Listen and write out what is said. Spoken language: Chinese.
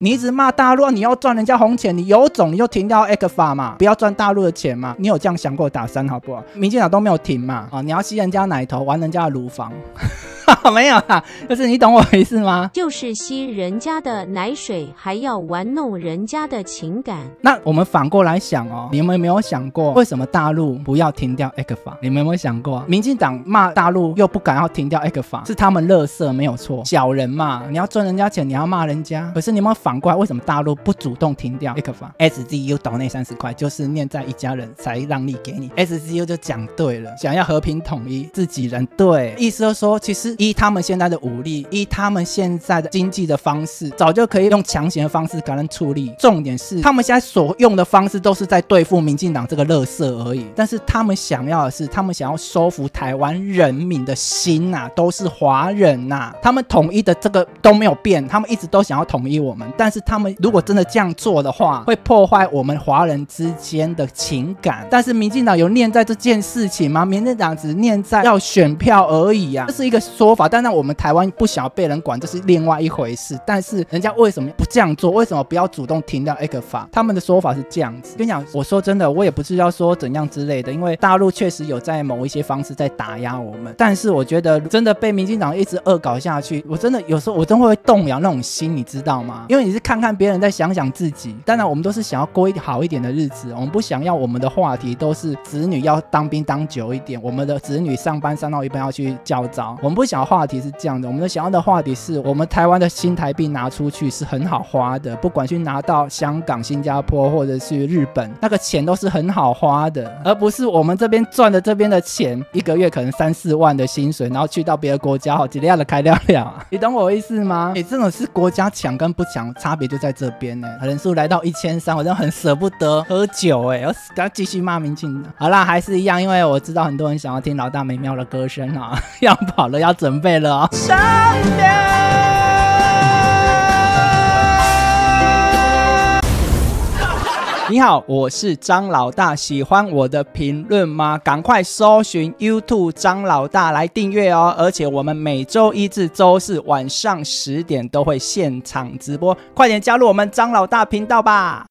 你一直骂大陆，你要赚人家红钱，你有种你就停掉 X 法嘛，不要赚大陆的钱嘛。你有这样想过打三好不好？民进党都没有停嘛，啊，你要吸人家奶头，玩人家的乳房。没有啦，就是你懂我意思吗？就是吸人家的奶水，还要玩弄人家的情感。那我们反过来想哦，你们有没有想过，为什么大陆不要停掉 X 法？你们有没有想过，民进党骂大陆又不敢要停掉 X 法，是他们乐色没有错，小人嘛，你要赚人家钱，你要骂人家。可是你有没有反过来，为什么大陆不主动停掉 X 法？SZU 岛内三十块，就是念在一家人才让利给你。SZU 就讲对了，想要和平统一自己人，对，意思就说，其实一他们现在的武力，依他们现在的经济的方式，早就可以用强行的方式赶人处理。重点是，他们现在所用的方式都是在对付民进党这个乐色而已。但是他们想要的是，他们想要收服台湾人民的心呐，都是华人呐。他们统一的这个都没有变，他们一直都想要统一我们。但是他们如果真的这样做的话，会破坏我们华人之间的情感。但是民进党有念在这件事情吗？民进党只念在要选票而已呀，这是一个说法。但是我们台湾不想要被人管，这是另外一回事。但是人家为什么不这样做？为什么不要主动停掉 X 法？他们的说法是这样子。跟你讲，我说真的，我也不是要说怎样之类的，因为大陆确实有在某一些方式在打压我们。但是我觉得真的被民进党一直恶搞下去，我真的有时候我真会动摇那种心，你知道吗？因为你是看看别人，再想想自己。当然，我们都是想要过一好一点的日子，我们不想要我们的话题都是子女要当兵当久一点，我们的子女上班上到一半要去教招，我们不想要话题是这样的。我们的想要的话题是我们台湾的新台币拿出去是很好花的，不管去拿到香港、新加坡或者是日本，那个钱都是很好花的，而不是我们这边赚的这边的钱，一个月可能三四万的薪水，然后去到别的国家，好几辆的开了了，你懂我意思吗？你这种是国家抢跟不抢差别就在这边呢。人数来到一千三，我真的很舍不得喝酒哎，要要继续骂民进党。好啦，还是一样，因为我知道很多人想要听老大美妙的歌声啊，要跑了，要准备了哦。你好，我是张老大，喜欢我的评论吗？赶快搜寻 YouTube 张老大来订阅哦！而且我们每周一至周四晚上十点都会现场直播，快点加入我们张老大频道吧！